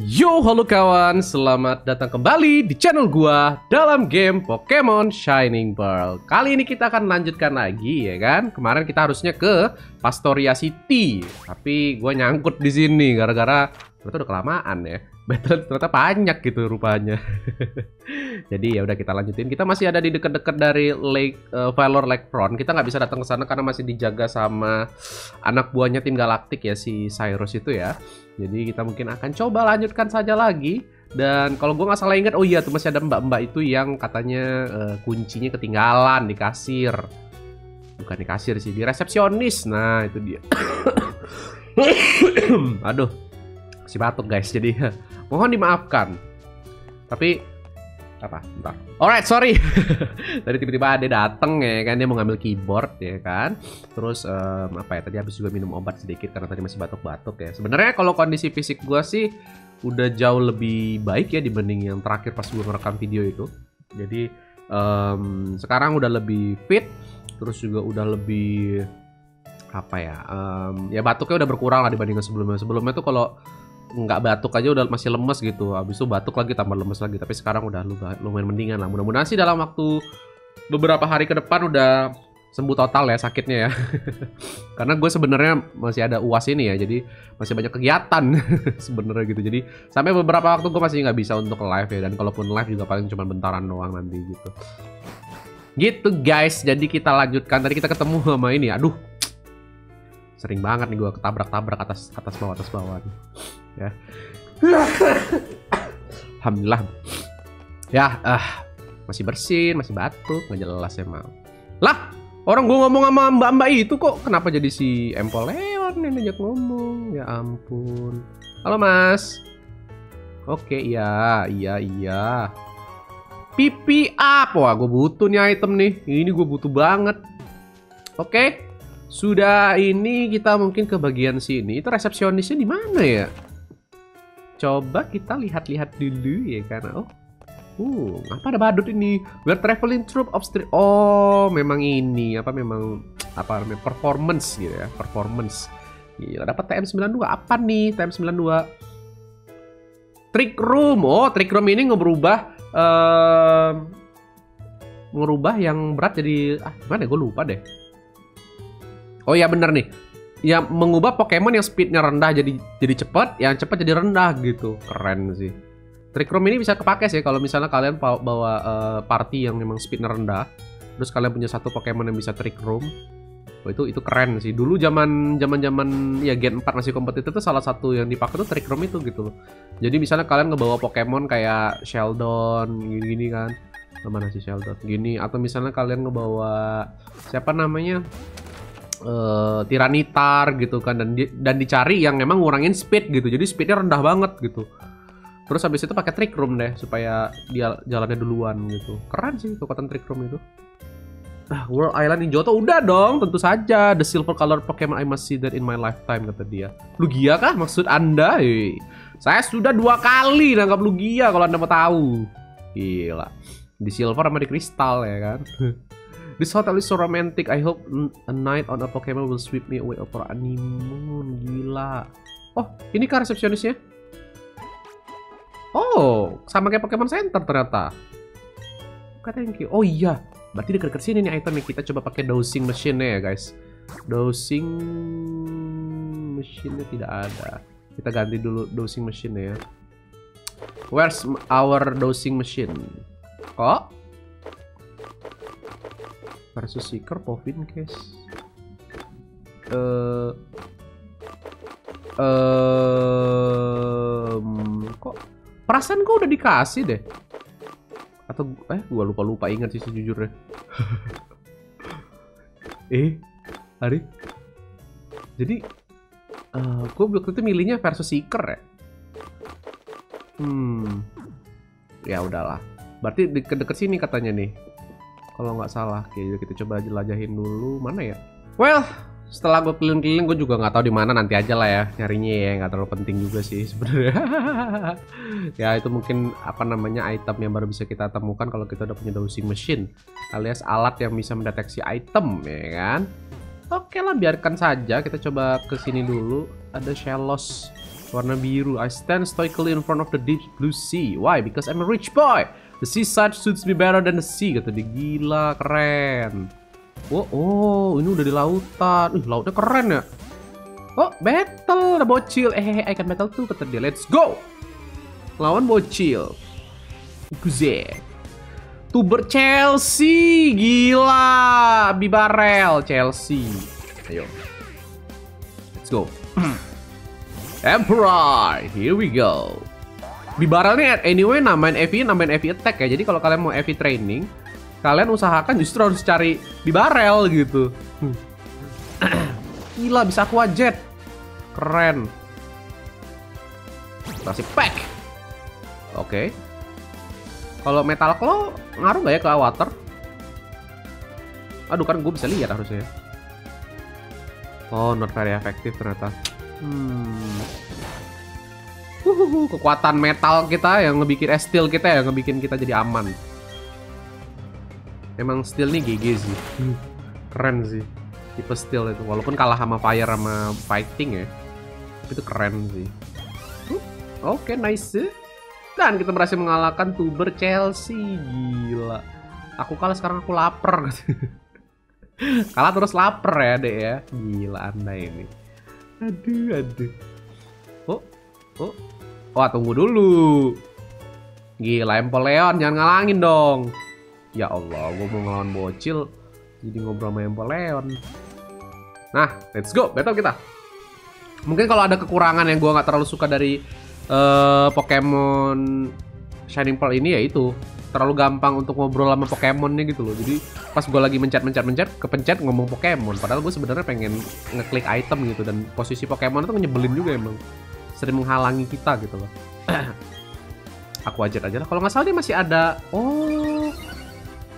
Yo, halo kawan, selamat datang kembali di channel gua dalam game Pokemon Shining Pearl. Kali ini kita akan lanjutkan lagi ya kan. Kemarin kita harusnya ke Pastoria City, tapi gua nyangkut di sini gara-gara ternyata udah kelamaan ya. Battle ternyata banyak gitu rupanya. Jadi ya udah kita lanjutin. Kita masih ada di dekat-dekat dari Lake uh, Valor Lakefront. Kita nggak bisa datang ke sana karena masih dijaga sama anak buahnya tim Galaktik ya si Cyrus itu ya. Jadi kita mungkin akan coba lanjutkan saja lagi. Dan kalau gue nggak salah ingat, oh iya tuh masih ada mbak-mbak itu yang katanya uh, kuncinya ketinggalan di kasir. Bukan di kasir sih, di resepsionis. Nah itu dia. Aduh, si batuk guys. Jadi mohon dimaafkan. Tapi apa? Bentar. Alright, sorry. Tadi tiba-tiba ada dateng ya kan dia mau ngambil keyboard ya kan. Terus um, apa ya? Tadi habis juga minum obat sedikit karena tadi masih batuk-batuk ya. Sebenarnya kalau kondisi fisik gua sih udah jauh lebih baik ya dibanding yang terakhir pas gua ngerekam video itu. Jadi um, sekarang udah lebih fit, terus juga udah lebih apa ya? Um, ya batuknya udah berkurang lah dibanding sebelumnya. Sebelumnya tuh kalau nggak batuk aja udah masih lemes gitu. Habis itu batuk lagi tambah lemes lagi. Tapi sekarang udah lumayan mendingan lah. Mudah-mudahan sih dalam waktu beberapa hari ke depan udah sembuh total ya sakitnya ya. Karena gue sebenarnya masih ada uas ini ya. Jadi masih banyak kegiatan sebenarnya gitu. Jadi sampai beberapa waktu gue masih nggak bisa untuk live ya. Dan kalaupun live juga paling cuma bentaran doang nanti gitu. Gitu guys. Jadi kita lanjutkan. Tadi kita ketemu sama ini. Aduh. Sering banget nih gue ketabrak-tabrak atas atas bawah atas bawah nih ya. Alhamdulillah. Ya ah masih bersin masih batuk nggak jelas emang. Lah orang gue ngomong sama mbak-mbak itu kok kenapa jadi si Empoleon nih ngajak ngomong? Ya ampun. Halo mas. Oke iya iya iya. Pipi up wah gue butuh nih item nih. Ini gue butuh banget. Oke sudah ini kita mungkin ke bagian sini. Itu resepsionisnya di mana ya coba kita lihat-lihat dulu ya karena oh Uh, apa ada badut ini? We're traveling troop of street. Oh, memang ini apa memang apa namanya performance gitu ya, performance. Gila, dapat TM92. Apa nih TM92? Trick room. Oh, trick room ini ngerubah uh, ngerubah yang berat jadi ah gimana ya? Gue lupa deh. Oh ya bener nih ya mengubah Pokemon yang speednya rendah jadi jadi cepat, yang cepat jadi rendah gitu. Keren sih. Trick Room ini bisa kepake sih kalau misalnya kalian bawa uh, party yang memang speednya rendah, terus kalian punya satu Pokemon yang bisa Trick Room. Oh, itu itu keren sih. Dulu zaman zaman zaman ya Gen 4 masih kompetitif itu salah satu yang dipakai tuh Trick Room itu gitu loh. Jadi misalnya kalian ngebawa Pokemon kayak Sheldon gini-gini kan. Mana sih Sheldon? Gini atau misalnya kalian ngebawa siapa namanya? Uh, tiranitar gitu kan dan di, dan dicari yang memang ngurangin speed gitu jadi speednya rendah banget gitu. Terus habis itu pakai trick room deh supaya dia jalannya duluan gitu. Keren sih kekuatan trick room itu. Ah World Island in Johto udah dong tentu saja. The silver color Pokemon I must see that in my lifetime kata dia. Lugia kah maksud anda? Hei. saya sudah dua kali nangkap Lugia kalau anda mau tahu. Gila. Di silver sama di kristal ya kan This hotel is so romantic. I hope a night on a Pokemon will sweep me away over honeymoon. Gila. Oh, ini kah resepsionisnya? Oh, sama kayak Pokemon Center ternyata. Oke, thank. Oh iya, berarti dekat-dekat sini nih itemnya. Kita coba pakai dosing machine ya, guys. Dosing machine-nya tidak ada. Kita ganti dulu dosing machine ya. Where's our dosing machine? Oh, versus Seeker Povin case eh uh, um, kok perasaan kok udah dikasih deh? Atau eh gua lupa lupa ingat sih sejujurnya. Eh hari jadi uh, gua waktu itu milihnya versus Seeker ya? Hmm. Ya udahlah. Berarti deket-deket sini katanya nih kalau nggak salah. Oke, kita coba jelajahin dulu. Mana ya? Well setelah gue keliling-keliling gue juga nggak tahu di mana. Nanti aja lah ya nyarinya ya. Nggak terlalu penting juga sih sebenarnya. Ya itu mungkin apa namanya item yang baru bisa kita temukan kalau kita udah punya dosing machine. Alias alat yang bisa mendeteksi item ya kan? Oke lah biarkan saja. Kita coba ke sini dulu. Ada shellos Warna biru. I stand stoically in front of the deep blue sea. Why? Because I'm a rich boy. The seaside suits me better than the sea. Kata dia gila, keren. Oh, oh, ini udah di lautan. Ih, lautnya keren ya. Oh, battle, ada bocil. Eh, I can battle tuh kata dia. Let's go. Lawan bocil. Guze. Tuber Chelsea, gila. Bibarel Chelsea. Ayo. Let's go. Emperor, here we go. Bibarel nih anyway namain EV, namain EV attack ya. Jadi kalau kalian mau EV training, kalian usahakan justru harus cari Bibarel gitu. Gila bisa aqua jet. Keren. Kasih pack. Oke. Kalau metal claw ngaruh nggak ya ke water? Aduh kan gue bisa lihat harusnya. Oh, not very effective ternyata. Hmm. Uhuhu, kekuatan metal kita yang ngebikin eh, steel kita yang ngebikin kita jadi aman. Emang steel nih GG sih. Keren sih. Tipe steel itu walaupun kalah sama fire sama fighting ya. Itu keren sih. Oke, okay, nice. Dan kita berhasil mengalahkan tuber Chelsea. Gila. Aku kalah sekarang aku lapar. kalah terus lapar ya, Dek ya. Gila Anda ini. Aduh, aduh. Oh, oh. Wah, tunggu dulu. Gila, Empoleon, jangan ngalangin dong. Ya Allah, gue mau ngelawan bocil. Jadi ngobrol sama Empoleon. Nah, let's go. Battle kita. Mungkin kalau ada kekurangan yang gue nggak terlalu suka dari uh, Pokemon Shining Pearl ini ya itu terlalu gampang untuk ngobrol sama Pokemonnya gitu loh. Jadi pas gue lagi mencet-mencet-mencet, kepencet ngomong Pokemon. Padahal gue sebenarnya pengen ngeklik item gitu dan posisi Pokemon itu nyebelin juga emang. Sering menghalangi kita gitu loh. Aku aja aja lah. Kalau nggak salah dia masih ada. Oh,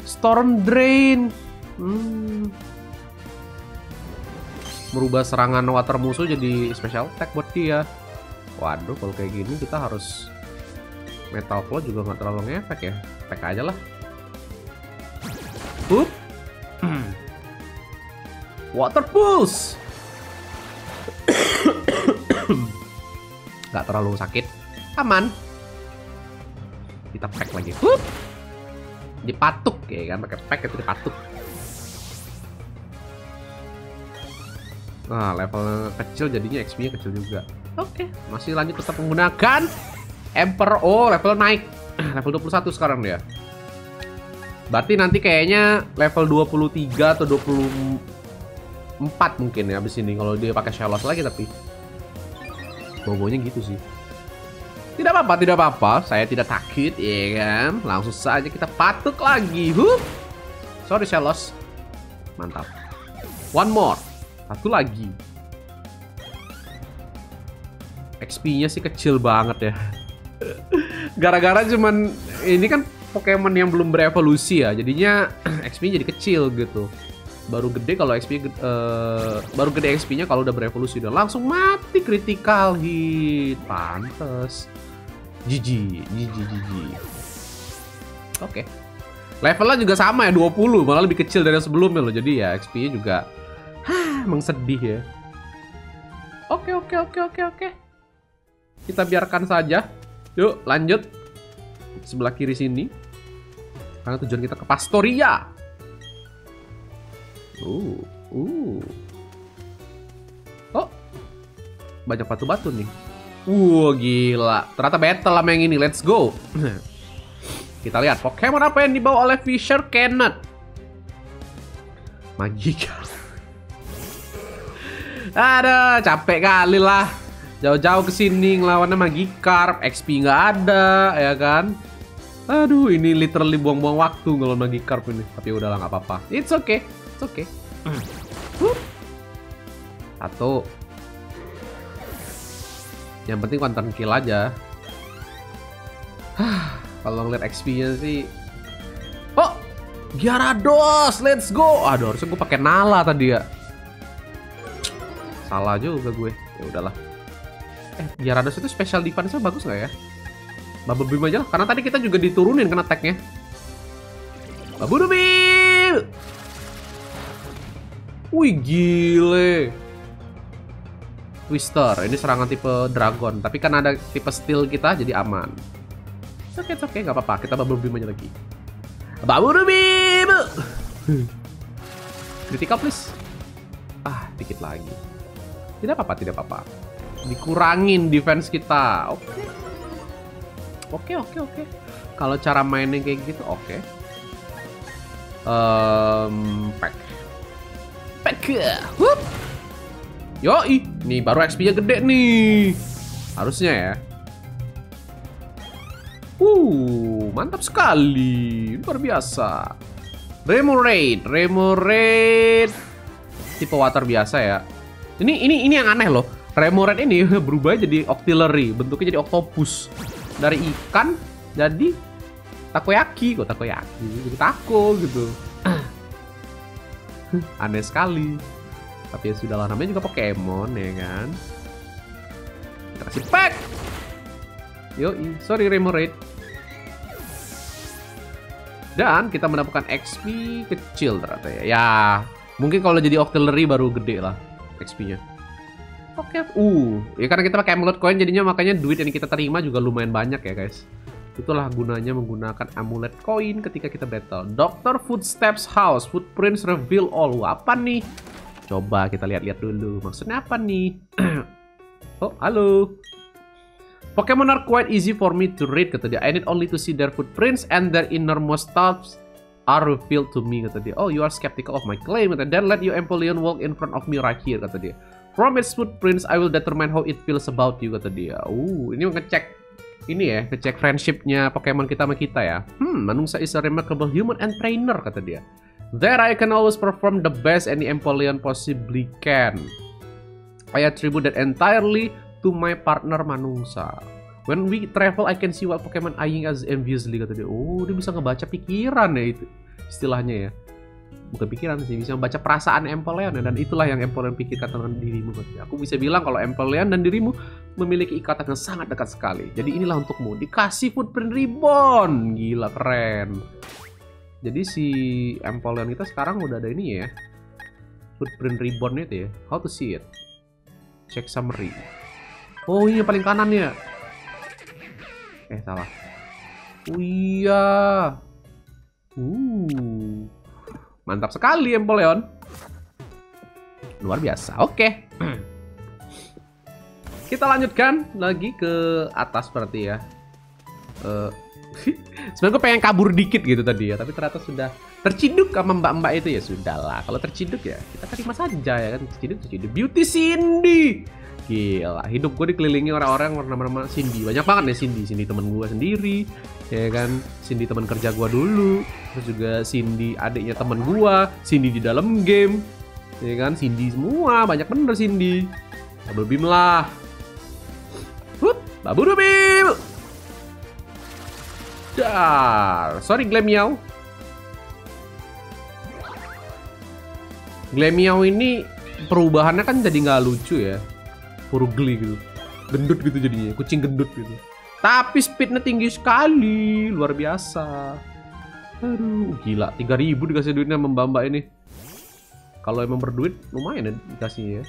Storm Drain. Hmm. Merubah serangan water musuh jadi special attack buat dia. Waduh, kalau kayak gini kita harus metal flow juga nggak terlalu ngefek ya. Pack aja lah. Up. Water pulse. nggak terlalu sakit. Aman. Kita pack lagi. Up. Dipatuk ya kan pakai pack itu dipatuk. Nah, level kecil jadinya XP-nya kecil juga. Oke, okay. masih lanjut tetap menggunakan Emperor. Oh, level naik. level 21 sekarang dia. Berarti nanti kayaknya level 23 atau 24 mungkin ya abis ini kalau dia pakai Shellos lagi tapi bobonya gitu sih. Tidak apa-apa, tidak apa-apa. Saya tidak takut, ya kan? Langsung saja kita patuk lagi. Huh. Sorry, Shellos. Mantap. One more. Satu lagi. XP-nya sih kecil banget ya. Gara-gara cuman ini kan Pokemon yang belum berevolusi ya, jadinya XP-nya jadi kecil gitu. Baru gede kalau XP uh, baru gede XP-nya kalau udah berevolusi dan langsung mati critical hit. Pantes. GG, GG, GG. Oke. Okay. Levelnya juga sama ya 20, malah lebih kecil dari sebelumnya loh. Jadi ya XP-nya juga emang sedih ya. Oke, oke, oke, oke, oke. Kita biarkan saja. Yuk, lanjut. Sebelah kiri sini. Karena tujuan kita ke Pastoria. Uh, uh. Oh. Banyak batu-batu nih. Uh, gila. Ternyata battle sama yang ini. Let's go. Kita lihat Pokemon apa yang dibawa oleh Fisher Kenneth. Magikarp. Ada capek kali lah. Jauh-jauh ke sini ngelawannya Magikarp, XP nggak ada, ya kan? Aduh, ini literally buang-buang waktu ngelawan Magikarp ini. Tapi udahlah nggak apa-apa. It's okay, it's okay. Satu. Yang penting konten kill aja. Kalau ngeliat XP-nya sih. Oh, Gyarados, let's go. Aduh, harusnya gue pakai Nala tadi ya. Salah juga gue. Ya udahlah. Eh, Gyarados itu special defense-nya bagus nggak ya? Bubble Beam aja lah, karena tadi kita juga diturunin kan attack-nya. Bubble Beam! Wih, gile. Twister. Ini serangan tipe Dragon. Tapi kan ada tipe Steel kita jadi aman. Oke, oke, okay, nggak apa-apa. Kita Bubble Beam aja lagi. Bubble Beam! Critical please. Ah, dikit lagi. Tidak apa-apa, tidak apa-apa. Dikurangin defense kita. Oke. Okay. Oke, okay, oke, okay, oke. Okay. Kalau cara mainnya kayak gitu, oke. Okay. Um, pack. Pack. Whoop. Yoi, nih baru XP-nya gede nih. Harusnya ya. Uh, mantap sekali. Luar biasa. Remoraid, Remoraid. Tipe water biasa ya. Ini ini ini yang aneh loh. Remoraid ini berubah jadi octillery, bentuknya jadi octopus. Dari ikan jadi takoyaki, kok takoyaki, jadi tako gitu. aneh sekali. Tapi ya sudah lah, namanya juga Pokemon ya kan. Kita kasih pack. Yo, sorry Remoraid. Dan kita mendapatkan XP kecil ternyata ya. Ya, mungkin kalau jadi Octillery baru gede lah XP-nya. Oke, okay. uh, ya karena kita pakai amulet coin jadinya makanya duit yang kita terima juga lumayan banyak ya guys. Itulah gunanya menggunakan amulet koin ketika kita battle. Doctor Footsteps House, Footprints Reveal All. Apa nih? Coba kita lihat-lihat dulu. Maksudnya apa nih? oh, halo. Pokemon are quite easy for me to read, kata dia. I need only to see their footprints and their innermost thoughts are revealed to me, kata dia. Oh, you are skeptical of my claim, kata dia. Then let you Empoleon walk in front of me right here, kata dia. From its footprints, I will determine how it feels about you, kata dia. Uh, ini ngecek ini ya, ngecek friendshipnya Pokemon kita sama kita ya. Hmm, Manungsa is a remarkable human and trainer, kata dia. There I can always perform the best any Empoleon possibly can. I attribute that entirely to my partner Manungsa. When we travel, I can see what Pokemon eyeing us enviously kata dia. Oh, dia bisa ngebaca pikiran ya itu istilahnya ya. Bukan pikiran sih, bisa membaca perasaan Empoleon ya. Dan itulah yang Empoleon pikirkan tentang dirimu. Aku bisa bilang kalau Empoleon dan dirimu memiliki ikatan yang sangat dekat sekali. Jadi inilah untukmu. Dikasih footprint ribbon. Gila, keren. Jadi si Empoleon kita sekarang udah ada ini ya. Footprint ribbon itu ya. How to see it? Check summary. Oh ini paling kanan ya. Eh salah. Oh iya. Uh. Mantap sekali Empoleon. Luar biasa. Oke. Kita lanjutkan lagi ke atas berarti ya. Uh, Sebenarnya pengen kabur dikit gitu tadi ya, tapi ternyata sudah terciduk sama mbak-mbak itu ya sudahlah. Kalau terciduk ya kita terima saja ya kan. Terciduk terciduk. Beauty Cindy. Gila, hidup gue dikelilingi orang-orang bernama-nama Cindy. Banyak banget nih Cindy. Cindy teman gue sendiri, ya kan. Cindy teman kerja gue dulu. Terus juga Cindy adiknya teman gue. Cindy di dalam game, ya kan. Cindy semua, banyak bener Cindy. Double beam lah. Hup, babu beam. Dar. Sorry Glamiao. Glamiao ini perubahannya kan jadi nggak lucu ya Purugli gitu. Gendut gitu jadinya kucing gendut gitu. Tapi speednya tinggi sekali luar biasa. Aduh gila 3000 dikasih duitnya membamba ini. Kalau emang berduit lumayan ya dikasihnya ya.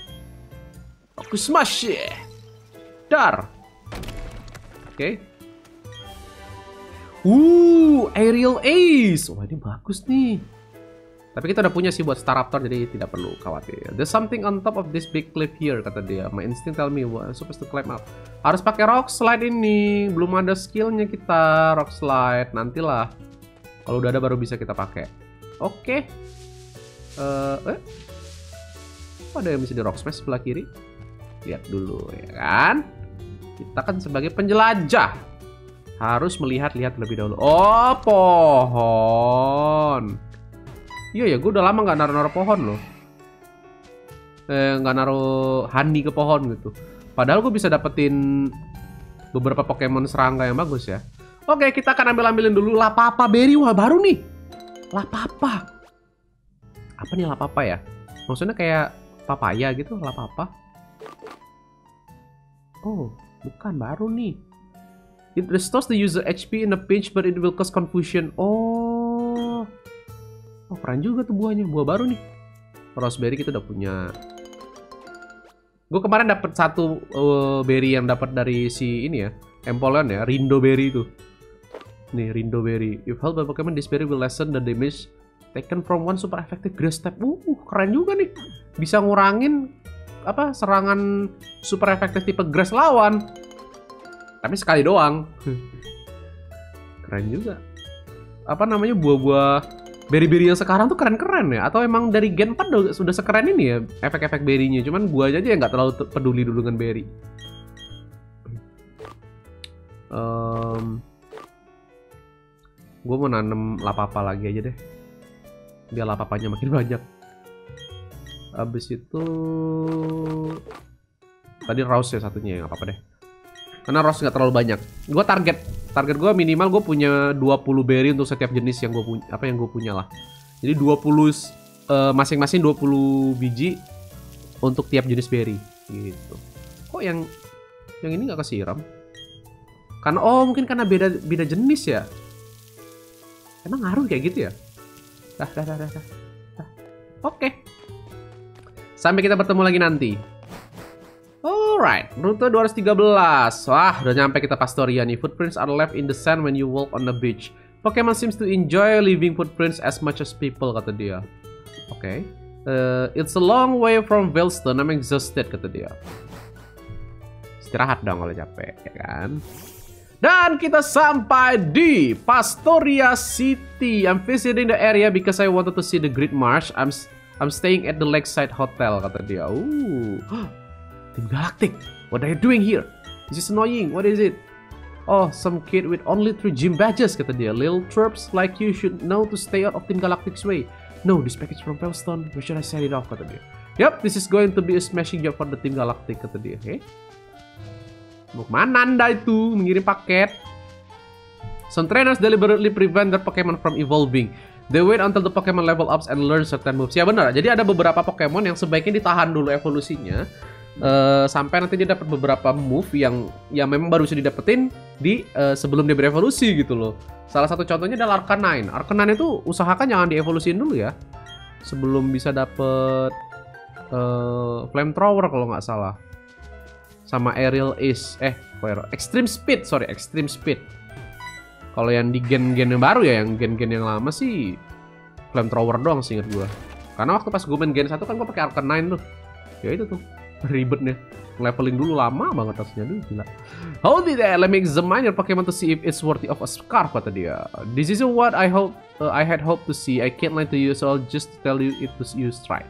Aku smash ya. Dar. Oke. Okay. uh aerial ace. Wah ini bagus nih tapi kita udah punya sih buat Staraptor jadi tidak perlu khawatir. There's something on top of this big cliff here kata dia. My instinct tell me what I'm supposed to climb up. Harus pakai rock slide ini. Belum ada skillnya kita rock slide. Nantilah. Kalau udah ada baru bisa kita pakai. Oke. Okay. Uh, eh? Apa ada yang bisa di rock smash sebelah kiri? Lihat dulu ya kan. Kita kan sebagai penjelajah harus melihat-lihat lebih dahulu. Oh, pohon. Iya ya, gue udah lama nggak naruh-naruh pohon loh. Eh, nggak naruh honey ke pohon gitu. Padahal gue bisa dapetin beberapa Pokemon serangga yang bagus ya. Oke, kita akan ambil-ambilin dulu Lapapa Berry. Wah, baru nih. Lapapa. Apa nih Lapapa ya? Maksudnya kayak papaya gitu, Lapapa. Oh, bukan baru nih. It restores the user HP in a pinch, but it will cause confusion. Oh, Oh keren juga tuh buahnya, buah baru nih. Raspberry kita udah punya. Gue kemarin dapat satu uh, berry yang dapat dari si ini ya, Empoleon ya, Rindo berry itu. Nih, Rindo berry. If held by Pokemon, this berry will lessen the damage taken from one super effective grass type. Uh, keren juga nih. Bisa ngurangin apa serangan super efektif tipe grass lawan. Tapi sekali doang. keren juga. Apa namanya buah-buah berry-berry yang sekarang tuh keren-keren ya? Atau emang dari Gen 4 sudah sekeren ini ya efek-efek berry-nya? Cuman gua aja yang nggak terlalu peduli dulu dengan berry. Um, gue mau nanam lapapa lagi aja deh. Biar lapapanya makin banyak. Abis itu tadi rose ya satunya ya apa-apa deh. Karena rose nggak terlalu banyak. Gue target target gue minimal gue punya 20 berry untuk setiap jenis yang gue punya apa yang gue punya lah jadi 20 uh, masing-masing 20 biji untuk tiap jenis berry gitu kok yang yang ini nggak kesiram karena oh mungkin karena beda beda jenis ya emang ngaruh kayak gitu ya dah dah dah dah, dah. oke okay. sampai kita bertemu lagi nanti Alright, rute 213. Wah, udah nyampe kita Pastoria nih. Footprints are left in the sand when you walk on the beach. Pokemon seems to enjoy leaving footprints as much as people, kata dia. Oke. Okay. Uh, it's a long way from Veilstone. I'm exhausted, kata dia. Istirahat dong kalau capek, ya kan? Dan kita sampai di Pastoria City. I'm visiting the area because I wanted to see the Great Marsh. I'm I'm staying at the Lakeside Hotel, kata dia. Ooh. Team Galactic, what are you doing here? This is annoying, what is it? Oh, some kid with only three gym badges, kata dia. Little twerps like you should know to stay out of Team Galactic's way. No, this package from Pelstone, where should I send it off, kata dia. Yep, this is going to be a smashing job for the Team Galactic, kata dia. Okay? Mau ke mana anda itu mengirim paket? Some trainers deliberately prevent their Pokemon from evolving. They wait until the Pokemon level ups and learn certain moves. Ya benar, jadi ada beberapa Pokemon yang sebaiknya ditahan dulu evolusinya uh, sampai nanti dia dapat beberapa move yang yang memang baru bisa didapetin di uh, sebelum dia berevolusi gitu loh. Salah satu contohnya adalah Arcanine. Arcanine itu usahakan jangan dievolusiin dulu ya. Sebelum bisa dapet uh, Flamethrower kalau nggak salah. Sama Aerial Ace. Eh, Extreme Speed, sorry, Extreme Speed. Kalau yang di gen-gen yang baru ya, yang gen-gen yang lama sih Flamethrower doang sih inget gue. Karena waktu pas gue main gen 1 kan gue pakai Arcanine tuh. Ya itu tuh ribet nih leveling dulu lama banget harusnya dulu gila. Hold it there let me examine your Pokemon to see if it's worthy of a scarf kata dia. This is what I hope uh, I had hoped to see. I can't lie to you so I'll just tell you it was you try.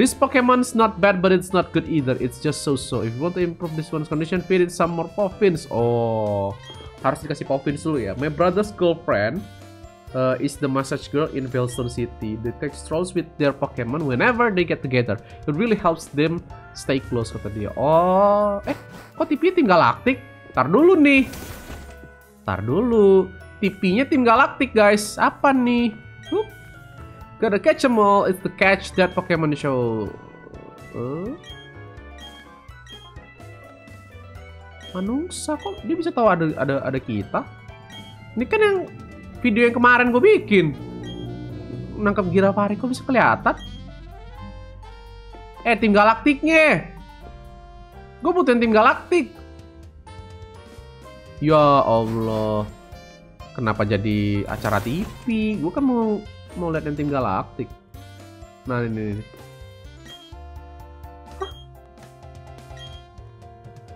This Pokemon's not bad but it's not good either. It's just so-so if you want to improve this one's condition feed it some more Poffins oh harus dikasih Poffins dulu ya. My brother's girlfriend uh, is the massage girl in Veilstone City. They take strolls with their Pokemon whenever they get together. It really helps them stay close kata dia. Oh, eh, kok TV tim Galaktik? Tar dulu nih. Tar dulu. TV-nya tim Galaktik guys. Apa nih? Hup. Gotta catch them all. It's the catch that Pokemon show. Uh? Manungsa kok dia bisa tahu ada ada ada kita? Ini kan yang video yang kemarin gue bikin. Nangkep Girafari kok bisa kelihatan? Eh, tim galaktiknya. Gue butuhin tim galaktik. Ya Allah. Kenapa jadi acara TV? Gue kan mau mau lihat tim galaktik. Nah, ini. ini.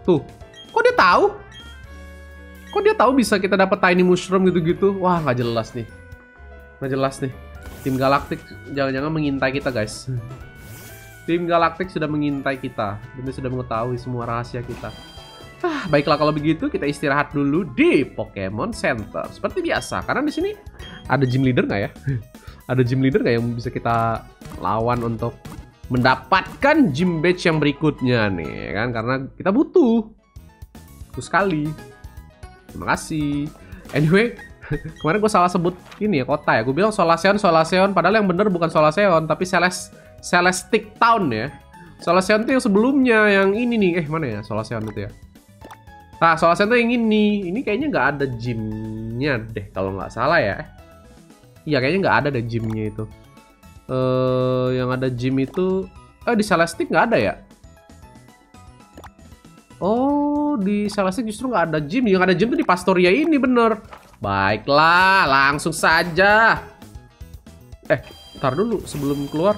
Tuh, kok dia tahu? Kok dia tahu bisa kita dapat tiny mushroom gitu-gitu? Wah, nggak jelas nih. Nggak jelas nih. Tim Galaktik jangan-jangan mengintai kita, guys. Tim Galaktik sudah mengintai kita. Dia sudah mengetahui semua rahasia kita. Ah, baiklah kalau begitu kita istirahat dulu di Pokemon Center. Seperti biasa, karena di sini ada gym leader nggak ya? ada gym leader nggak yang bisa kita lawan untuk mendapatkan gym badge yang berikutnya nih, kan? Karena kita butuh. Butuh sekali. Terima kasih. Anyway, kemarin gue salah sebut ini ya kota ya. Gue bilang Solaseon, Solaseon. Padahal yang bener bukan Solaseon, tapi Celes Celestic Town ya. Solaseon itu yang sebelumnya, yang ini nih. Eh mana ya Solaseon itu ya? Nah, Solaseon itu yang ini. Ini kayaknya nggak ada gymnya deh, kalau nggak salah ya. Iya, kayaknya nggak ada deh gymnya itu. Eh, yang ada gym itu, eh di Celestic nggak ada ya? di Celestic justru nggak ada gym. Yang ada gym tuh di Pastoria ini bener. Baiklah, langsung saja. Eh, ntar dulu sebelum keluar.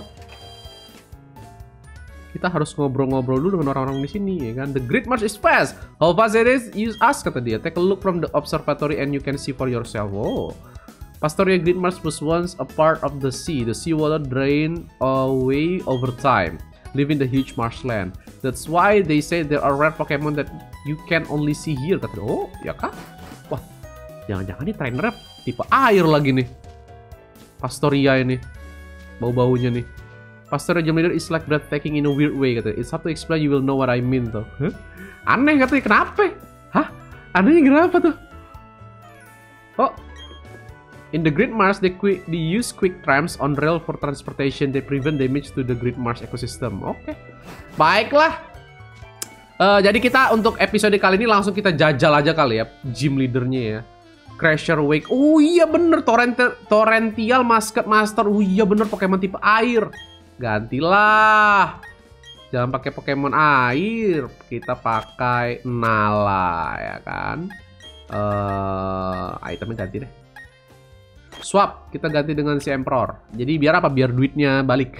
Kita harus ngobrol-ngobrol dulu dengan orang-orang di sini, ya kan? The Great March is fast. How fast it is? Use us, kata dia. Take a look from the observatory and you can see for yourself. Oh. Pastoria Great Marsh was once a part of the sea. The seawater drained away over time, leaving the huge marshland. That's why they say there are rare Pokemon that you can only see here. Kata oh, ya kah? Wah, jangan-jangan ini trainernya tipe air lagi nih. Pastoria ini. Bau-baunya nih. Pastoria Gym Leader is like breathtaking in a weird way. Kata. It's hard to explain, you will know what I mean. Tuh. Huh? Aneh katanya, kenapa? Hah? Anehnya kenapa tuh? Oh, In the Great Mars, they, quick, they use quick trams on rail for transportation. They prevent damage to the Great Mars ecosystem. Oke, okay. baiklah. Uh, jadi kita untuk episode kali ini langsung kita jajal aja kali ya gym leadernya ya. Crasher Wake. Oh iya bener Torrent Torrential Mascot Master. Oh iya bener Pokemon tipe air. Gantilah. Jangan pakai Pokemon air. Kita pakai Nala ya kan. Uh, itemnya ganti deh swap kita ganti dengan si Emperor jadi biar apa biar duitnya balik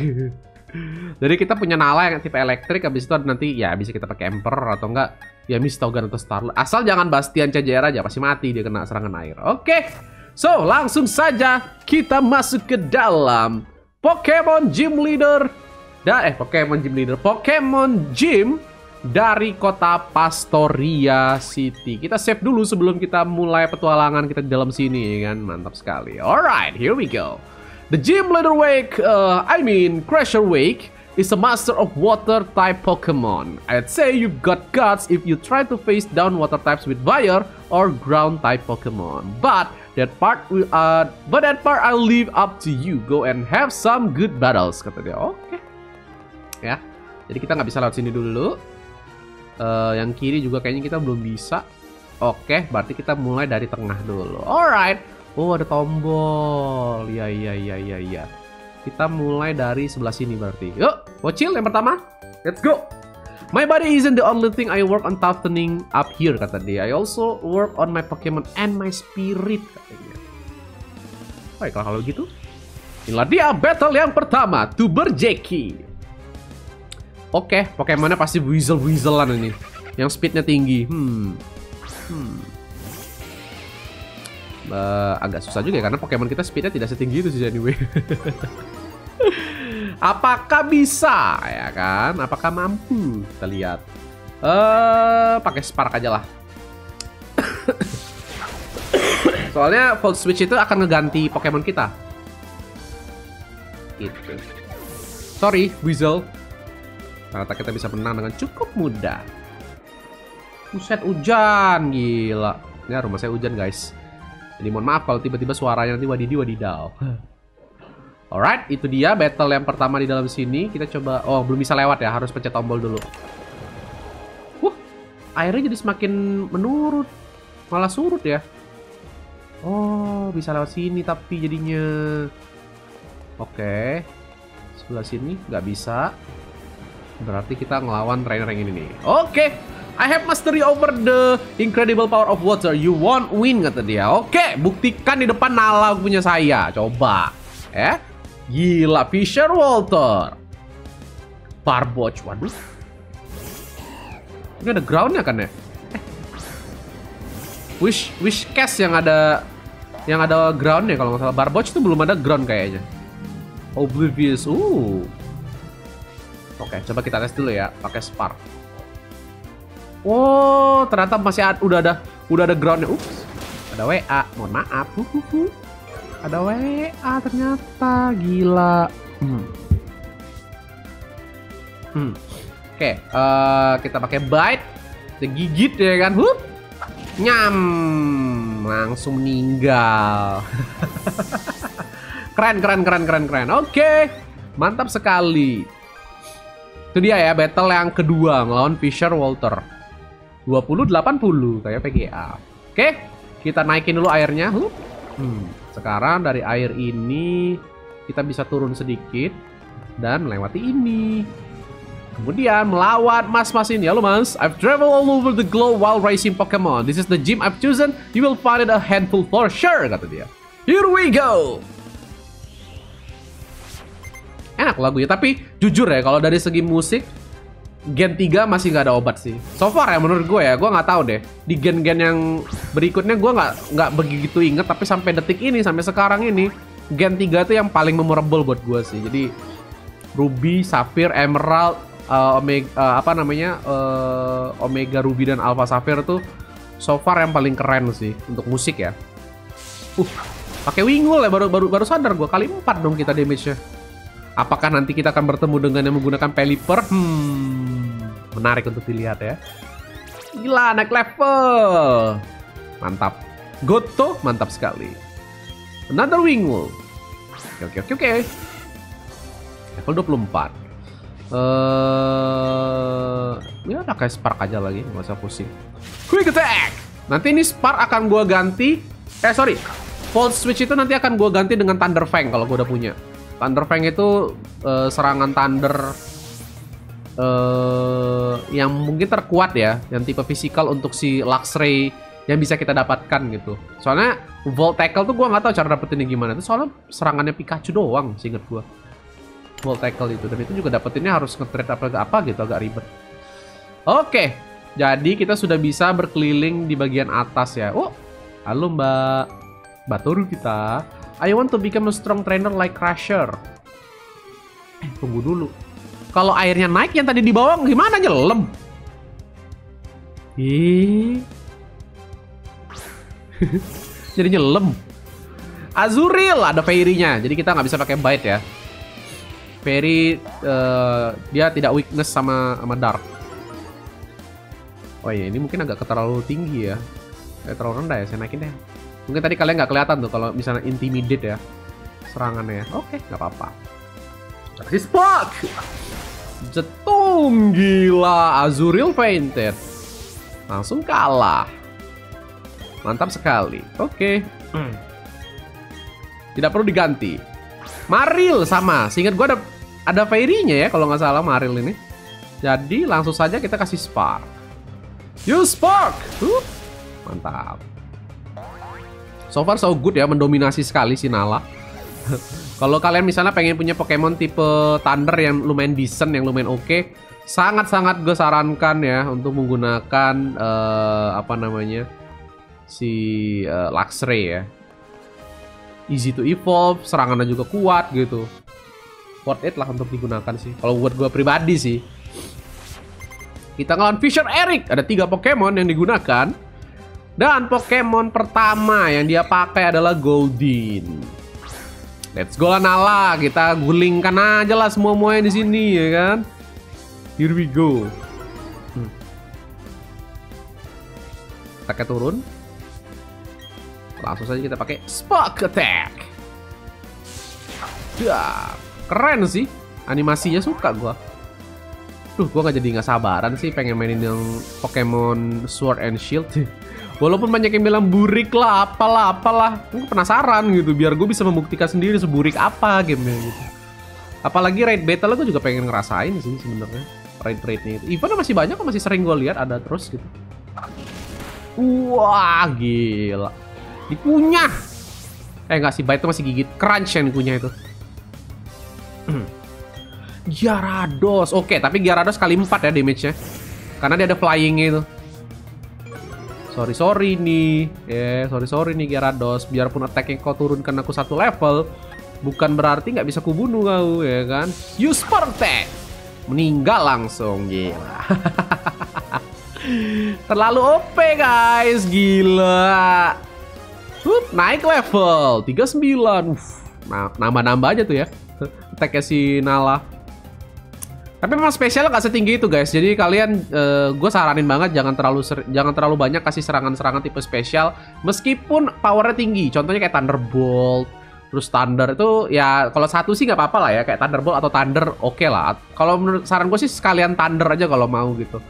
jadi kita punya Nala yang tipe elektrik habis itu nanti ya bisa kita pakai Emperor atau enggak ya Mistogan atau Starlight asal jangan Bastian CJR aja pasti mati dia kena serangan air oke okay. so langsung saja kita masuk ke dalam Pokemon Gym Leader dan eh Pokemon Gym Leader Pokemon Gym dari kota Pastoria City. Kita save dulu sebelum kita mulai petualangan kita di dalam sini, ya kan? Mantap sekali. Alright, here we go. The Gym Leader Wake, uh, I mean Crusher Wake, is a master of water type Pokemon. I'd say you've got guts if you try to face down water types with fire or ground type Pokemon. But that part will, uh, but that part I'll leave up to you. Go and have some good battles, kata dia. Oke. Okay. Ya. Jadi kita nggak bisa lewat sini dulu. Uh, yang kiri juga kayaknya kita belum bisa. Oke, berarti kita mulai dari tengah dulu. Alright. Oh, ada tombol. Iya, iya, iya, iya, iya. Kita mulai dari sebelah sini berarti. Yuk, bocil yang pertama. Let's go. My body isn't the only thing I work on toughening up here, kata dia. I also work on my Pokemon and my spirit, katanya. Baiklah kalau gitu. Inilah dia battle yang pertama, Tuber Jackie. Oke, okay, Pokemonnya pasti Weasel-Weaselan ini. Yang speednya tinggi. Hmm. Hmm. Uh, agak susah juga ya, karena Pokemon kita speednya tidak setinggi itu sih anyway. Apakah bisa ya kan? Apakah mampu? Kita lihat. Eh, uh, pakai Spark aja lah. Soalnya Volt Switch itu akan ngeganti Pokemon kita. Gitu. Sorry, Weasel. Ternyata kita bisa menang dengan cukup mudah. Buset hujan, gila. Ya rumah saya hujan guys. Jadi mohon maaf kalau tiba-tiba suaranya nanti wadidi wadidaw. Alright, itu dia battle yang pertama di dalam sini. Kita coba, oh belum bisa lewat ya, harus pencet tombol dulu. Wah, airnya jadi semakin menurut. Malah surut ya. Oh, bisa lewat sini tapi jadinya. Oke. Sebelah sini nggak bisa. Berarti kita ngelawan trainer yang ini nih. Oke. Okay. I have mastery over the incredible power of water. You won't win, kata dia. Oke, okay, buktikan di depan Nala punya saya. Coba. Eh? Gila, Fisher Walter. Barboch, waduh. Ini ada groundnya kan ya? Eh. Wish, wish cast yang ada yang ada groundnya kalau nggak salah. Barboch itu belum ada ground kayaknya. Oblivious. Uh. Oke, coba kita tes dulu ya, pakai Spark. Wow, ternyata masih ada, udah ada udah ada groundnya. Ups, ada WA. Mohon maaf. Uh, Ada WA ternyata, gila. Hmm. Hmm. Oke, uh, kita pakai bite, kita gigit ya kan. Hup. Nyam, langsung meninggal. keren, keren, keren, keren, keren. Oke, mantap sekali. Itu dia ya, battle yang kedua ngelawan Fisher Walter. 20-80 kayak PGA. Oke, kita naikin dulu airnya. Hmm, sekarang dari air ini kita bisa turun sedikit dan melewati ini. Kemudian melawan mas-mas ini. Halo mas, I've traveled all over the globe while racing Pokemon. This is the gym I've chosen. You will find it a handful for sure, kata dia. Here we go! Enak lagunya, tapi jujur ya, kalau dari segi musik, Gen 3 masih nggak ada obat sih. So far ya menurut gue ya, gue nggak tahu deh. Di gen-gen yang berikutnya gue nggak nggak begitu inget, tapi sampai detik ini, sampai sekarang ini, Gen 3 tuh yang paling memorable buat gue sih. Jadi Ruby, Sapphire, Emerald, uh, Omega uh, apa namanya uh, Omega Ruby dan Alpha Sapphire tuh so far yang paling keren sih untuk musik ya. Uh, pakai Wingul ya baru baru baru sadar gue kali 4 dong kita damage-nya. Apakah nanti kita akan bertemu dengan yang menggunakan Pelipper? Hmm, menarik untuk dilihat ya. Gila, naik level. Mantap. Goto, mantap sekali. Another Wingul. Oke, oke, oke, oke. Level 24. Eh, uh, ya pakai Spark aja lagi, nggak usah pusing. Quick attack. Nanti ini Spark akan gua ganti. Eh sorry, Volt Switch itu nanti akan gua ganti dengan Thunder Fang kalau gua udah punya. Thunder Fang itu uh, serangan Thunder uh, yang mungkin terkuat ya, yang tipe fisikal untuk si Luxray yang bisa kita dapatkan gitu. Soalnya Volt Tackle tuh gua nggak tahu cara dapetinnya gimana. Itu soalnya serangannya Pikachu doang, seinget gua wall tackle itu dan itu juga dapetinnya harus nge-trade apa apa gitu agak ribet. Oke, jadi kita sudah bisa berkeliling di bagian atas ya. Oh, halo Mbak Batoru kita. I want to become a strong trainer like Crusher. Eh, tunggu dulu. Kalau airnya naik yang tadi di bawah gimana nyelam? Ih. jadi nyelam. Azuril ada fairy-nya. Jadi kita nggak bisa pakai bite ya. Fairy uh, dia tidak weakness sama sama dark. Oh iya, ini mungkin agak terlalu tinggi ya. Eh, terlalu rendah ya, saya naikin deh. Mungkin tadi kalian nggak kelihatan tuh kalau misalnya intimidate ya serangannya ya. Oke, nggak apa-apa. Kasih spark. Jetung gila, Azuril fainted. Langsung kalah. Mantap sekali. Oke. Okay. Tidak perlu diganti. Maril sama. Seingat gue ada ada fairy-nya ya kalau nggak salah Maril ini. Jadi langsung saja kita kasih spark. Use spark. Uh, mantap. So far so good ya mendominasi sekali si Nala. kalau kalian misalnya pengen punya Pokemon tipe Thunder yang lumayan decent, yang lumayan oke, okay, sangat-sangat gue sarankan ya untuk menggunakan uh, apa namanya si uh, Luxray ya easy to evolve, serangannya juga kuat gitu. Worth it lah untuk digunakan sih. Kalau buat gue pribadi sih. Kita ngelawan Fisher Eric. Ada tiga Pokemon yang digunakan. Dan Pokemon pertama yang dia pakai adalah Goldin. Let's go Nala. Kita gulingkan aja lah semua-muanya di sini ya kan. Here we go. Hmm. Kita turun. Langsung saja kita pakai Spark Attack. Ya, keren sih. Animasinya suka gua. Duh, gua nggak jadi nggak sabaran sih pengen mainin yang Pokemon Sword and Shield. Walaupun banyak yang bilang burik lah, apalah, apalah. Gue penasaran gitu, biar gue bisa membuktikan sendiri seburik apa gamenya gitu. Apalagi raid battle gue juga pengen ngerasain sih sebenarnya raid raidnya itu. Eventnya masih banyak kok masih sering gue lihat ada terus gitu. Wah gila. Dikunyah. Eh nggak sih, itu masih gigit. Crunch yang dikunyah itu. Gyarados. Oke, tapi Gyarados kali 4 ya damage-nya. Karena dia ada flying itu. Sorry sorry nih. Ya, yeah, sorry sorry nih Gyarados. Biarpun attack yang kau turunkan aku satu level, bukan berarti nggak bisa kubunuh kau ya kan. Use attack. Meninggal langsung gila. Terlalu OP guys, gila. Hup, naik level 39. Uff, nah, nambah-nambah aja tuh ya. Attack si Nala. Tapi memang spesial nggak setinggi itu guys. Jadi kalian uh, eh, gue saranin banget jangan terlalu jangan terlalu banyak kasih serangan-serangan tipe spesial meskipun powernya tinggi. Contohnya kayak Thunderbolt, terus Thunder itu ya kalau satu sih nggak apa-apa lah ya kayak Thunderbolt atau Thunder oke okay lah. Kalau menurut saran gue sih sekalian Thunder aja kalau mau gitu.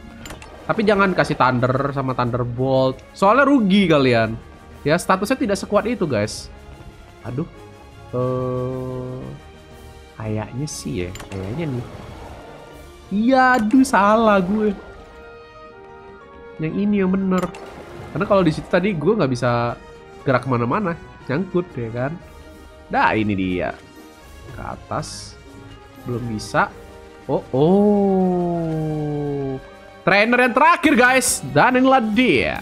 Tapi jangan kasih Thunder sama Thunderbolt. Soalnya rugi kalian. Ya statusnya tidak sekuat itu guys. Aduh. Uh, kayaknya sih ya, kayaknya nih. Iya, aduh salah gue. Yang ini yang bener. Karena kalau di situ tadi gue nggak bisa gerak ke mana-mana, nyangkut ya kan. Dah ini dia ke atas, belum bisa. Oh, oh, trainer yang terakhir guys, dan inilah dia.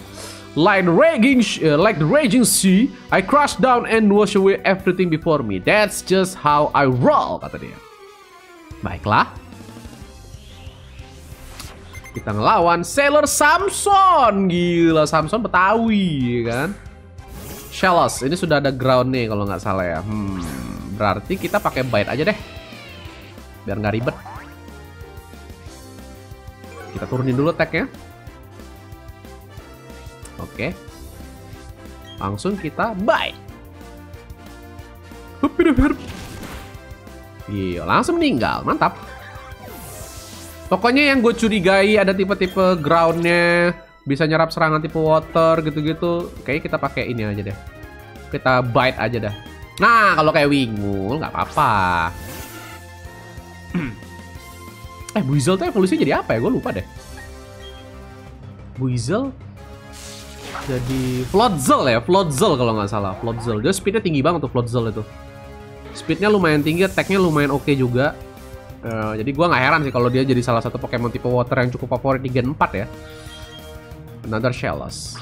Like raging, uh, like the raging sea, I crash down and wash away everything before me. That's just how I roll, kata dia. Baiklah, kita ngelawan Sailor Samson. Gila, Samson Betawi, kan? Shellos, ini sudah ada ground nih kalau nggak salah ya. Hmm, berarti kita pakai bite aja deh. Biar nggak ribet. Kita turunin dulu tag-nya. Oke. Langsung kita bite. Iya, langsung meninggal. Mantap. Pokoknya yang gue curigai ada tipe-tipe groundnya bisa nyerap serangan tipe water gitu-gitu. Kayaknya kita pakai ini aja deh. Kita bite aja dah. Nah, kalau kayak Wingul nggak apa-apa. eh, Buizel tuh evolusi jadi apa ya? Gue lupa deh. Buizel jadi Floatzel ya, Floatzel kalau nggak salah. Floatzel. Dia speednya tinggi banget tuh Floatzel itu. Speednya lumayan tinggi, attack-nya lumayan oke okay juga. Uh, jadi gua nggak heran sih kalau dia jadi salah satu Pokemon tipe water yang cukup favorit di Gen 4 ya. Another Shellos.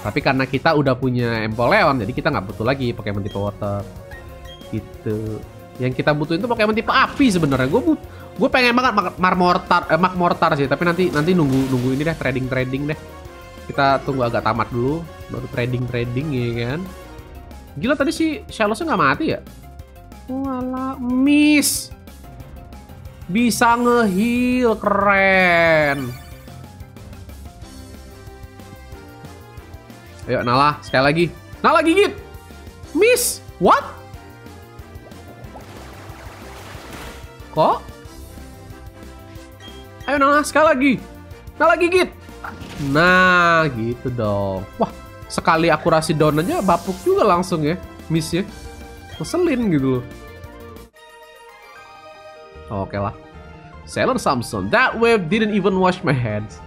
Tapi karena kita udah punya Empoleon, jadi kita nggak butuh lagi Pokemon tipe water. Gitu. Yang kita butuhin itu Pokemon tipe api sebenarnya. Gue but gue pengen banget Marmortar, eh, Magmortar sih, tapi nanti nanti nunggu nunggu ini deh trading trading deh. Kita tunggu agak tamat dulu, baru trading trading ya kan. Gila tadi si Shelosnya nggak mati ya? Walah, miss bisa ngeheal keren. Ayo Nala sekali lagi. Nala gigit. Miss what? Kok? Ayo Nala sekali lagi. Nala gigit. Nah gitu dong. Wah sekali akurasi down aja bapuk juga langsung ya miss ya. Ngeselin gitu loh Oke okay lah. Sailor Samson. That wave didn't even wash my hands.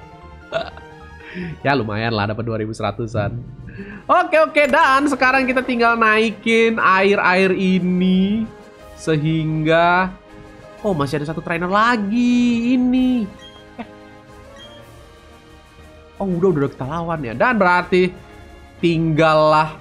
ya lumayan lah dapat 2100-an. Oke oke dan sekarang kita tinggal naikin air-air ini sehingga oh masih ada satu trainer lagi ini. Eh. Oh udah udah kita lawan ya dan berarti tinggallah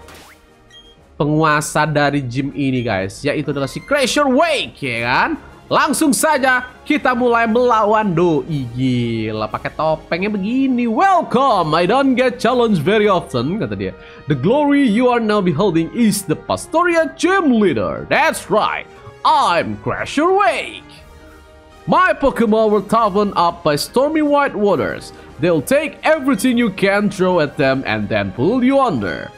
penguasa dari gym ini guys yaitu adalah si Crasher Wake ya kan Langsung saja kita mulai melawan Doi. Gila, pakai topengnya begini. Welcome, I don't get challenged very often, kata dia. The glory you are now beholding is the Pastoria Gym Leader. That's right, I'm Crasher Wake. My Pokemon were toughened up by stormy white waters. They'll take everything you can throw at them and then pull you under.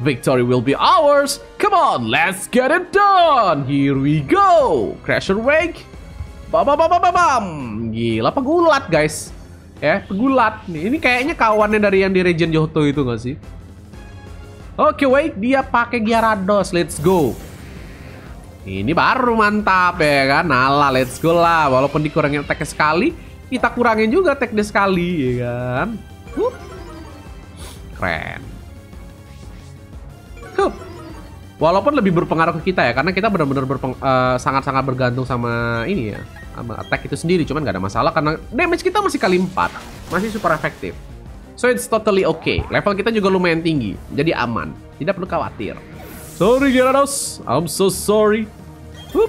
Victory will be ours. Come on, let's get it done. Here we go. Crasher Wake. Bam, bam, bam, bam, bam. Gila, pegulat guys. Ya, pegulat. Nih, ini kayaknya kawannya dari yang di Region Johto itu gak sih? Oke, Wake dia pakai Gyarados. Let's go. Ini baru mantap ya kan. Nala, let's go lah. Walaupun dikurangin attack sekali, kita kurangin juga attack sekali ya kan. Keren. Walaupun lebih berpengaruh ke kita ya, karena kita benar-benar uh, sangat-sangat bergantung sama ini ya, sama attack itu sendiri. Cuman gak ada masalah karena damage kita masih kali 4, masih super efektif. So it's totally okay. Level kita juga lumayan tinggi, jadi aman. Tidak perlu khawatir. Sorry Gyarados, I'm so sorry. Hup.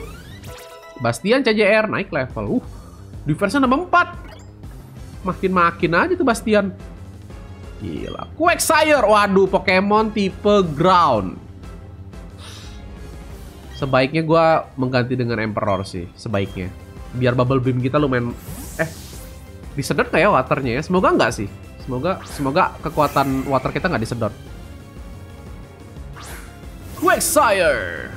Bastian CJR naik level. Uh, defense nambah 4. Makin-makin aja tuh Bastian. Gila. Quagsire. Waduh, Pokemon tipe ground. Sebaiknya gue mengganti dengan Emperor sih, sebaiknya. Biar Bubble Beam kita lumayan... Eh, disedot nggak ya waternya ya? Semoga nggak sih. Semoga semoga kekuatan water kita nggak disedot. Quagsire!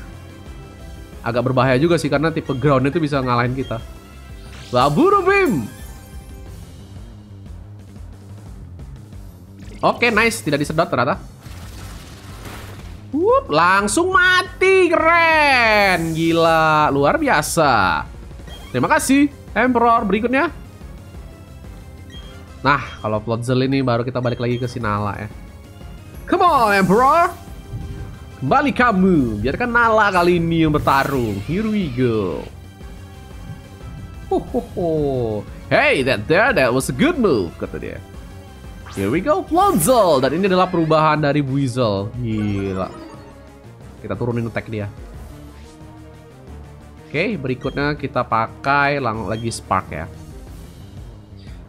Agak berbahaya juga sih karena tipe ground itu bisa ngalahin kita. Laburu Beam! Oke, okay, nice. Tidak disedot ternyata. Wup, langsung mati, keren. Gila, luar biasa. Terima kasih. Emperor berikutnya. Nah, kalau Floatzel ini baru kita balik lagi ke Sinala ya. Come on, Emperor. Kembali kamu. Biarkan Nala kali ini yang bertarung. Here we go. Ho. Hey, that there, that was a good move, kata dia. Here we go, Floatzel. Dan ini adalah perubahan dari Buizel. Gila. Kita turunin attack dia. Oke, berikutnya kita pakai lang lagi Spark ya.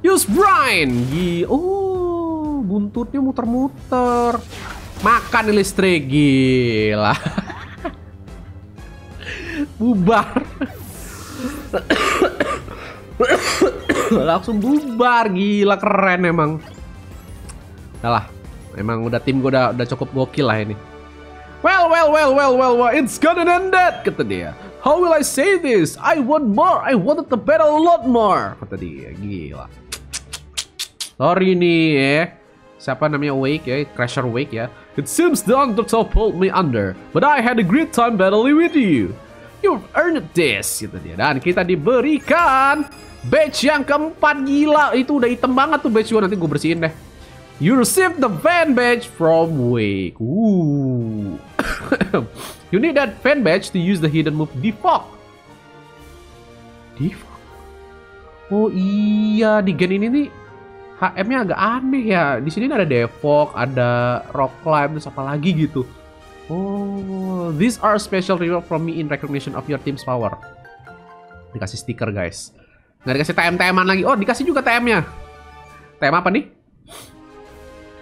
Use Brine. Gila. Oh, buntutnya muter-muter. Makan listrik. Gila. Bubar. Langsung bubar. Gila keren emang. Udah lah. Emang udah tim gue udah, udah cukup gokil lah ini. Well, well, well, well, well, well, it's gonna end that, kata dia. How will I say this? I want more. I wanted to battle a lot more. Kata dia. Gila. Sorry nih ya. Siapa namanya Wake ya? Crasher Wake ya. It seems the undertow pulled me under. But I had a great time battling with you. You've earned this. Gitu dia. Dan kita diberikan badge yang keempat. Gila. Itu udah hitam banget tuh badge gue. Nanti gue bersihin deh. You received the fan badge from Wake. Ooh. you need that fan badge to use the hidden move Defog. Defog? Oh iya, di gen ini nih HM-nya agak aneh ya. Di sini ada Defog, ada Rock Climb, terus apa lagi gitu. Oh, these are special reward from me in recognition of your team's power. Dikasih stiker guys. Nggak dikasih TM-TM-an lagi. Oh, dikasih juga TM-nya. TM apa nih?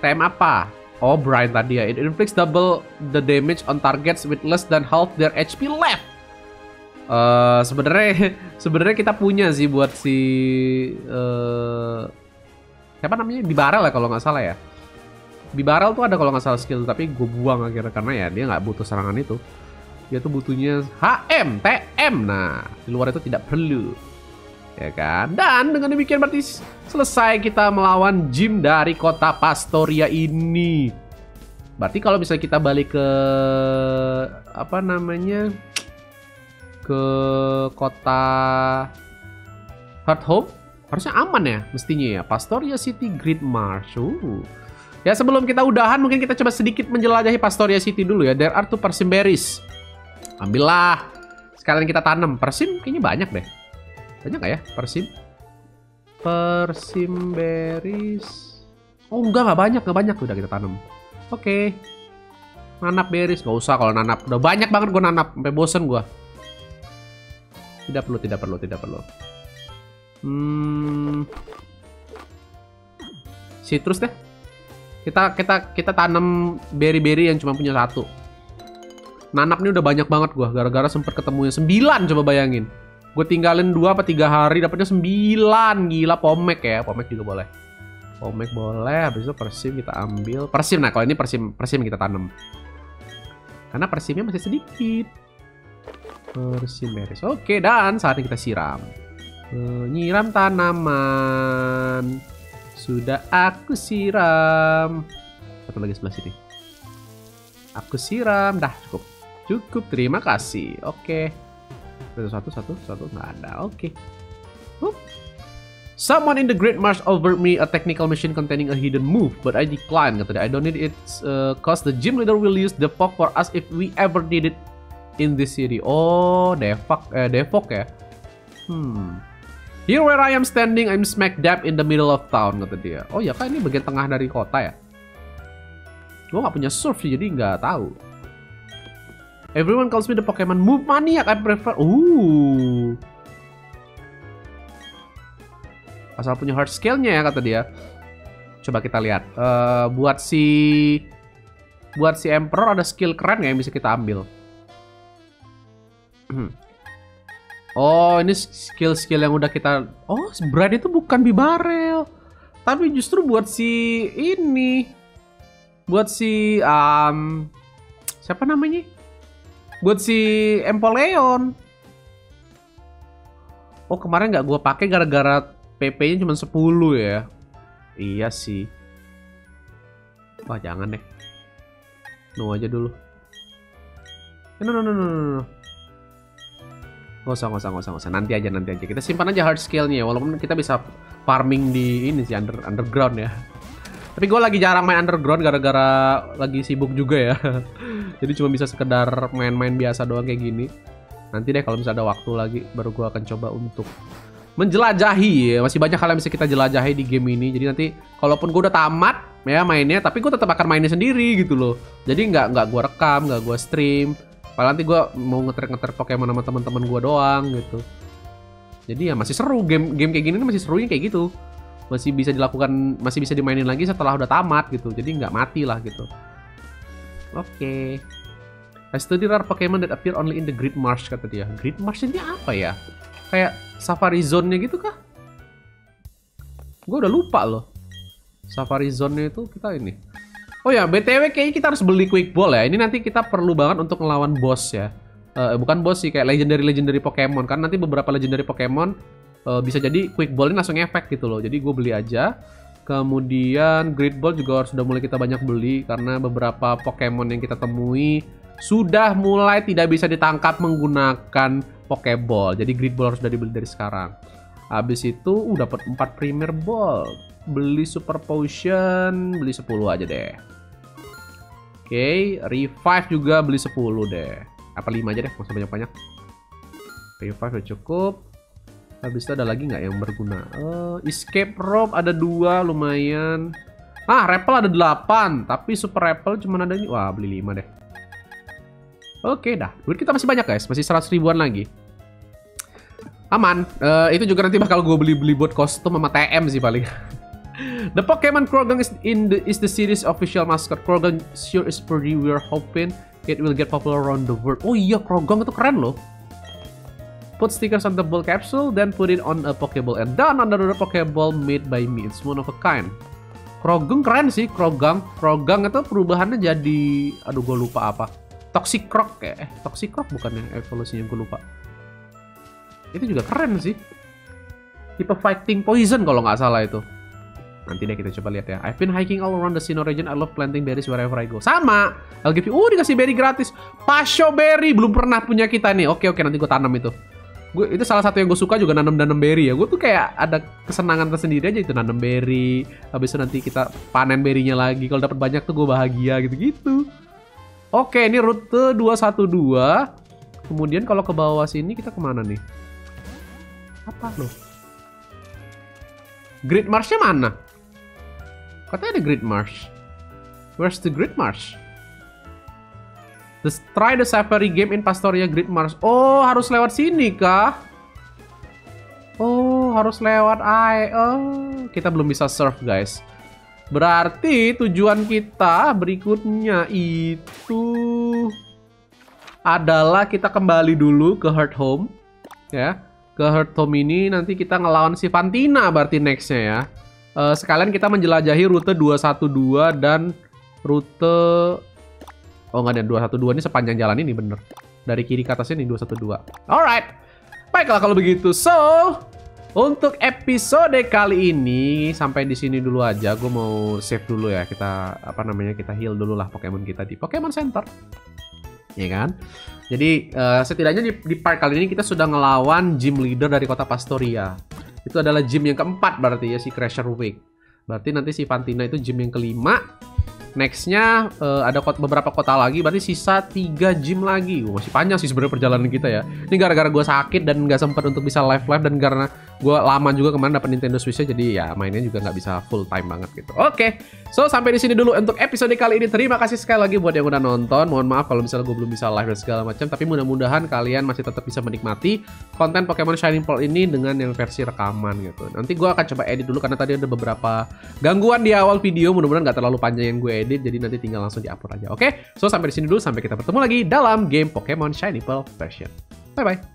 TM apa? Oh, Brian tadi ya. It inflicts double the damage on targets with less than half their HP left. Uh, sebenarnya sebenarnya kita punya sih buat si uh, siapa namanya Bibarel ya kalau nggak salah ya. Bibarel tuh ada kalau nggak salah skill tapi gue buang akhirnya karena ya dia nggak butuh serangan itu. Dia tuh butuhnya HM, TM. Nah, di luar itu tidak perlu. Ya kan? Dan dengan demikian berarti selesai kita melawan Jim dari kota Pastoria ini. Berarti kalau misalnya kita balik ke apa namanya? ke kota Hard Home harusnya aman ya mestinya ya Pastoria City Great Marsh. Uh. Ya sebelum kita udahan mungkin kita coba sedikit menjelajahi Pastoria City dulu ya. There are two persim berries. Ambillah. Sekalian kita tanam. Persim kayaknya banyak deh. Banyak nggak ya persim? Persim berries. Oh enggak nggak banyak nggak banyak udah kita tanam. Oke. Okay. Nanap berries nggak usah kalau nanap. Udah banyak banget gue nanap sampai bosen gue. Tidak perlu, tidak perlu, tidak perlu. Hmm. Citrus deh. Kita kita kita tanam berry-berry yang cuma punya satu. Nanap ini udah banyak banget gua gara-gara sempet ketemunya 9 coba bayangin. Gue tinggalin dua apa tiga hari dapetnya 9 gila pomek ya pomek juga boleh pomek boleh habis itu persim kita ambil persim nah kalau ini persim persim kita tanam karena persimnya masih sedikit Persim beres. Oke, dan saatnya kita siram. Menyiram tanaman. Sudah aku siram. Satu lagi sebelah sini. Aku siram. Dah, cukup. Cukup, terima kasih. Oke. Satu, satu, satu. Nggak ada. Oke. Hup. Someone in the Great Marsh offered me a technical machine containing a hidden move, but I declined. Kata dia, I don't need it uh, cause the gym leader will use the fog for us if we ever need it in this city. Oh, Devok, eh, Devok ya. Hmm. Here where I am standing, I'm smack dab in the middle of town, kata dia. Oh ya kan ini bagian tengah dari kota ya? Gue gak punya surf jadi nggak tahu. Everyone calls me the Pokemon Move Maniac. I prefer. Uh. Asal punya hard skill-nya ya kata dia. Coba kita lihat. Uh, buat si buat si Emperor ada skill keren nggak yang bisa kita ambil? Oh, ini skill-skill yang udah kita... Oh, Brad itu bukan Bibarel. Tapi justru buat si ini. Buat si... Um, siapa namanya? Buat si Empoleon. Oh, kemarin nggak gue pakai gara-gara PP-nya cuma 10 ya. Iya sih. Wah, jangan deh. No aja dulu. No, no, no, no, no. Gak usah, gak usah, gak usah, gak usah. Nanti aja, nanti aja. Kita simpan aja hard skill-nya ya. Walaupun kita bisa farming di ini sih, under, underground ya. Tapi gue lagi jarang main underground gara-gara lagi sibuk juga ya. Jadi cuma bisa sekedar main-main biasa doang kayak gini. Nanti deh kalau misalnya ada waktu lagi, baru gue akan coba untuk menjelajahi. Masih banyak hal yang bisa kita jelajahi di game ini. Jadi nanti kalaupun gue udah tamat ya mainnya, tapi gue tetap akan mainnya sendiri gitu loh. Jadi nggak nggak gue rekam, nggak gue stream Paling nanti gue mau ngeter-ngeter Pokemon sama teman-teman gue doang gitu. Jadi ya masih seru game game kayak gini masih serunya kayak gitu. Masih bisa dilakukan, masih bisa dimainin lagi setelah udah tamat gitu. Jadi nggak mati lah gitu. Oke. Okay. I study rare Pokemon that appear only in the Great Marsh kata dia. Great Marsh ini apa ya? Kayak Safari Zone-nya gitu kah? Gue udah lupa loh. Safari Zone-nya itu kita ini. Oh ya, BTW kayaknya kita harus beli quick ball ya. Ini nanti kita perlu banget untuk ngelawan boss ya. Uh, bukan boss sih, kayak legendary-legendary Pokemon. Kan nanti beberapa legendary Pokemon uh, bisa jadi quick ball ini langsung efek gitu loh. Jadi gue beli aja. Kemudian Great Ball juga sudah mulai kita banyak beli karena beberapa Pokemon yang kita temui sudah mulai tidak bisa ditangkap menggunakan Pokeball. Jadi Great Ball harus sudah dibeli dari sekarang. Habis itu uh, dapat 4 Premier Ball. Beli Super Potion, beli 10 aja deh. Oke, okay, revive juga beli 10 deh. Apa 5 aja deh, nggak usah banyak-banyak. Revive udah cukup. Habis itu ada lagi nggak yang berguna? Uh, escape rope ada dua lumayan. Ah, Rappel ada 8, tapi Super Rappel cuma ada ini. Wah, beli 5 deh. Oke dah, duit kita masih banyak guys, masih 100 ribuan lagi. Aman, uh, itu juga nanti bakal gue beli-beli buat kostum sama TM sih paling. The Pokemon Krogan is in the is the series official mascot. Krogan sure is pretty. We're hoping it will get popular around the world. Oh iya, Krogan itu keren loh. Put stickers on the ball capsule, then put it on a Pokeball and done another Pokeball made by me. It's one of a kind. Krogang keren sih, Krogang. Krogang itu perubahannya jadi, aduh gue lupa apa. Toxic Krog ya? Eh, Toxic Krog bukannya evolusinya gue lupa. Itu juga keren sih. Tipe fighting poison kalau nggak salah itu. Nanti deh kita coba lihat ya. I've been hiking all around the Sinnoh region. I love planting berries wherever I go. Sama. I'll give you. Oh, dikasih berry gratis. Pasho berry. Belum pernah punya kita nih. Oke, oke. Nanti gue tanam itu. Gue itu salah satu yang gue suka juga nanam-nanam berry ya. Gue tuh kayak ada kesenangan tersendiri aja itu nanam berry. Habis itu nanti kita panen berrynya lagi. Kalau dapat banyak tuh gue bahagia gitu-gitu. Oke, ini rute 212. Kemudian kalau ke bawah sini kita ke mana nih? Apa loh? Grid Marshnya mana? Katanya ada Great Marsh. Where's the Great Marsh? Let's try the safari game in Pastoria Great Marsh. Oh, harus lewat sini kah? Oh, harus lewat air. Oh, kita belum bisa surf, guys. Berarti tujuan kita berikutnya itu adalah kita kembali dulu ke Heart Home. Ya, ke Heart Home ini nanti kita ngelawan si Fantina berarti nextnya ya uh, sekalian kita menjelajahi rute 212 dan rute Oh enggak ada 212 ini sepanjang jalan ini bener. Dari kiri ke atas ini 212. Alright. Baiklah kalau begitu. So, untuk episode kali ini sampai di sini dulu aja. Gue mau save dulu ya. Kita apa namanya? Kita heal dulu lah Pokemon kita di Pokemon Center. Ya kan? Jadi uh, setidaknya di, di part kali ini kita sudah ngelawan gym leader dari kota Pastoria. Itu adalah gym yang keempat berarti ya si Crasher Wake. Berarti nanti si Fantina itu gym yang kelima. Nextnya uh, ada kota, beberapa kota lagi, berarti sisa tiga gym lagi. Oh, masih panjang sih sebenarnya perjalanan kita ya. Ini gara-gara gue sakit dan nggak sempat untuk bisa live live dan karena gue lama juga kemarin dapat Nintendo Switch jadi ya mainnya juga nggak bisa full time banget gitu. Oke, okay. so sampai di sini dulu untuk episode kali ini. Terima kasih sekali lagi buat yang udah nonton. Mohon maaf kalau misalnya gue belum bisa live dan segala macam, tapi mudah-mudahan kalian masih tetap bisa menikmati konten Pokemon Shining Pearl ini dengan yang versi rekaman gitu. Nanti gue akan coba edit dulu karena tadi ada beberapa gangguan di awal video. Mudah-mudahan nggak terlalu panjang yang gue edit, jadi nanti tinggal langsung diupload aja. Oke, okay? so sampai di sini dulu. Sampai kita bertemu lagi dalam game Pokemon Shiny Pearl version. Bye bye.